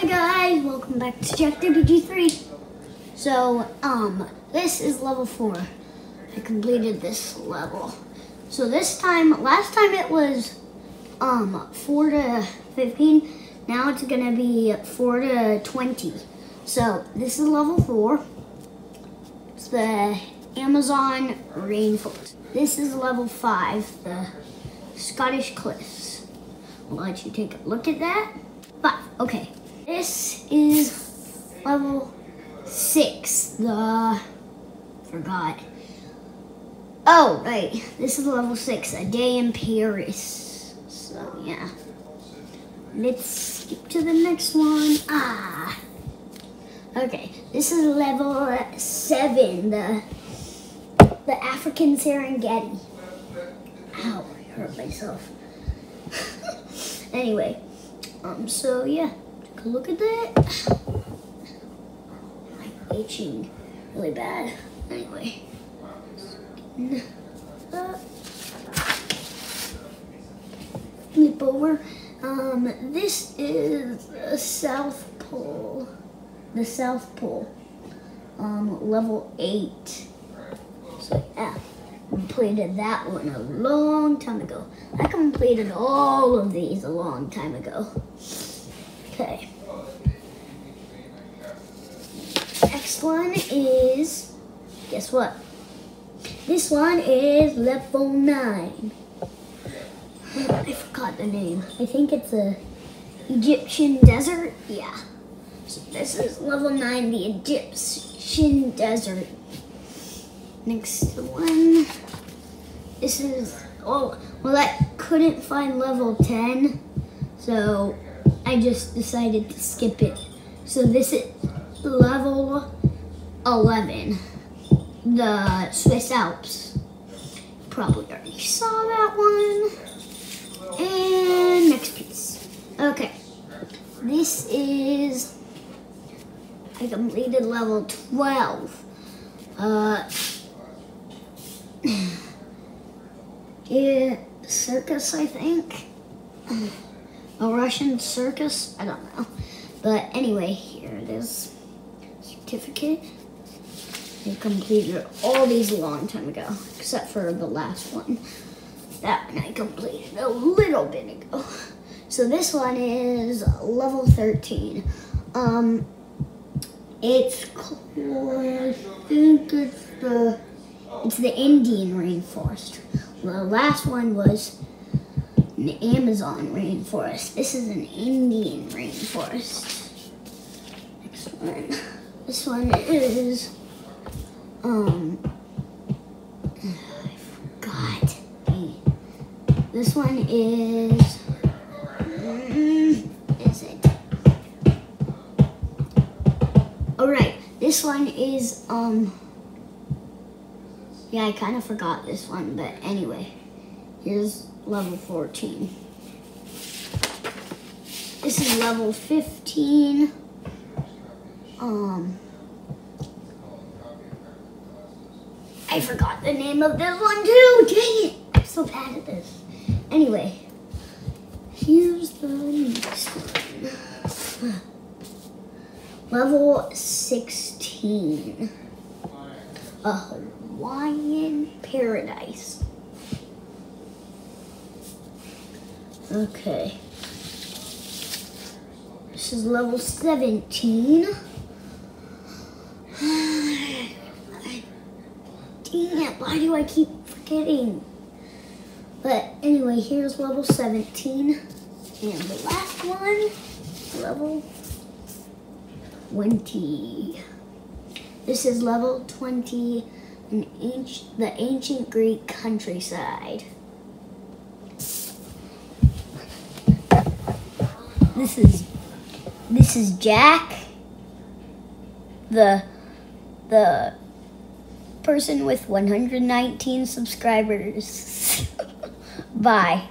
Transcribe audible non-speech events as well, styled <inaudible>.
Hi guys, welcome back to Jack WG3. So, um, this is level 4. I completed this level. So this time, last time it was, um, 4 to 15. Now it's gonna be 4 to 20. So, this is level 4. It's the Amazon rainforest. This is level 5, the Scottish Cliffs. I'll let you take a look at that. Five, okay. This is level six, the, forgot. Oh, right, this is level six, a day in Paris. So, yeah. Let's skip to the next one. Ah. Okay, this is level seven, the, the African Serengeti. Ow, I hurt myself. <laughs> anyway, um, so yeah, look at that. I'm itching really bad. Anyway, flip over. Um, this is the South Pole. The South Pole. Um, level eight. So yeah completed that one a long time ago. I completed all of these a long time ago. Okay. Next one is, guess what? This one is level 9. I forgot the name. I think it's a Egyptian desert. Yeah. So this is level 9, the Egyptian desert. Next one. This is, oh, well I couldn't find level 10, so I just decided to skip it. So this is level 11, the Swiss Alps. Probably already saw that one. And next piece. Okay, this is, I completed level 12. Uh, <laughs> yeah, circus, I think. A Russian circus? I don't know. But anyway, here it is. Certificate. I completed all these a long time ago, except for the last one. That one I completed a little bit ago. So this one is level 13. Um, it's I think it's the, it's the Indian rainforest. The last one was an Amazon rainforest. This is an Indian rainforest. Next one. This one is, um, I forgot. This one is, is it? All right, this one is, um, yeah, I kind of forgot this one, but anyway, here's level 14. This is level 15. Um, I forgot the name of this one too. Dang it! I'm so bad at this. Anyway, here's the next one. Level 16. A Hawaiian paradise. Okay. This is level 17. Dang it, why do I keep forgetting? But anyway, here's level 17. And the last one, level 20. This is level 20 in ancient, the ancient Greek countryside. This is this is Jack, the the person with 119 subscribers. <laughs> Bye.